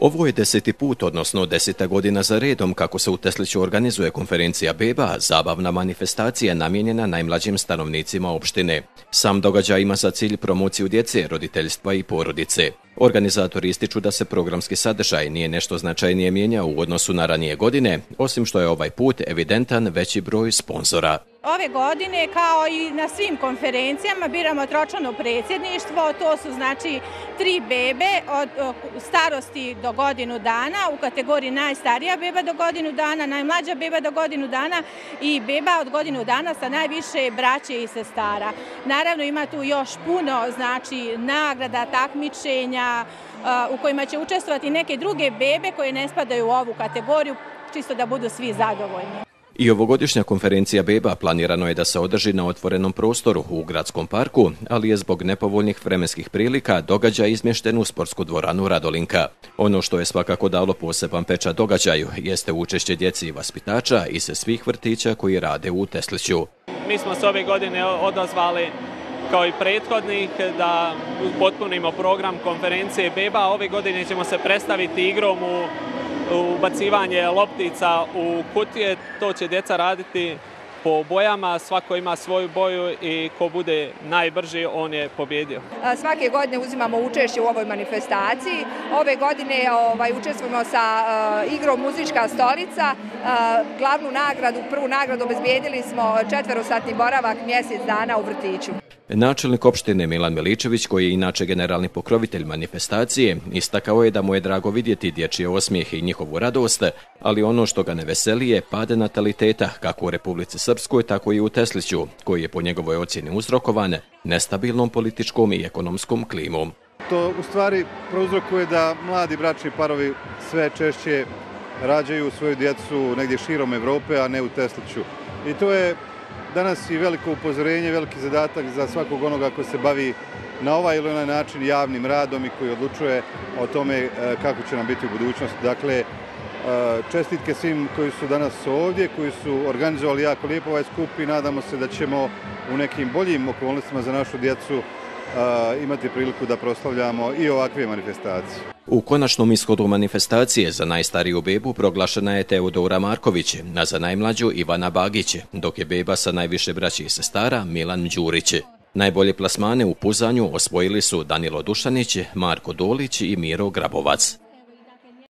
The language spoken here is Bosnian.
Ovo je deseti put, odnosno deseta godina za redom, kako se u Tesliću organizuje konferencija Beba, zabavna manifestacija namjenjena najmlađim stanovnicima opštine. Sam događaj ima za cilj promociju djece, roditeljstva i porodice. Organizatori ističu da se programski sadržaj nije nešto značajnije mijenjao u odnosu na ranije godine, osim što je ovaj put evidentan veći broj sponzora. Ove godine, kao i na svim konferencijama, biramo tročano predsjedništvo. To su znači tri bebe od starosti do godinu dana, u kategoriji najstarija beba do godinu dana, najmlađa beba do godinu dana i beba od godinu dana sa najviše braće i sestara. Naravno, ima tu još puno znači, nagrada, takmičenja e, u kojima će učestvovati neke druge bebe koje ne spadaju u ovu kategoriju, čisto da budu svi zadovoljni. I ovogodišnja konferencija Beba planirano je da se održi na otvorenom prostoru u gradskom parku, ali je zbog nepovoljnih vremenskih prilika događaj izmješten u sportsku dvoranu Radolinka. Ono što je svakako dalo poseban peča događaju jeste učešće djeci i vaspitača i se svih vrtića koji rade u Tesliću. Mi smo se ove godine odazvali kao i prethodnih da potpunimo program konferencije Beba. Ove godine ćemo se predstaviti igrom u ubacivanje loptica u kutije, to će djeca raditi po bojama, svako ima svoju boju i ko bude najbrži, on je pobjedio. Svake godine uzimamo učešće u ovoj manifestaciji. Ove godine ovaj, učestvujemo sa igrom Muzička stolica. Glavnu nagradu, prvu nagradu obezbijedili smo četverosatni boravak mjesec dana u vrtiću. Načelnik opštine Milan Miličević, koji je inače generalni pokrovitelj manifestacije, istakao je da mu je drago vidjeti dječje osmijehe i njihovu radost, ali ono što ga ne veseli je pade nataliteta kako u Republici Srpskoj, tako i u Tesliću, koji je po njegovoj ocjeni uzrokovan nestabilnom političkom i ekonomskom klimom. To u stvari prouzrokuje da mladi bračni parovi sve češće rađaju svoju djecu negdje širom Evrope, a ne u Tesliću. I to je danas i veliko upozorenje, veliki zadatak za svakog onoga ko se bavi na ovaj ili onaj način javnim radom i koji odlučuje o tome e, kako će nam biti u budućnosti. Dakle, e, čestitke svim koji su danas ovdje, koji su organizovali jako lijepo ovaj skup i nadamo se da ćemo u nekim boljim okolnostima za našu djecu imati priliku da proslavljamo i ovakve manifestacije. U konačnom ishodu manifestacije za najstariju bebu proglašena je Teodora Marković, a za najmlađu Ivana Bagić, dok je beba sa najviše braći i sestara Milan Đurić. Najbolje plasmane u puzanju osvojili su Danilo Dušanić, Marko Dolić i Miro Grabovac.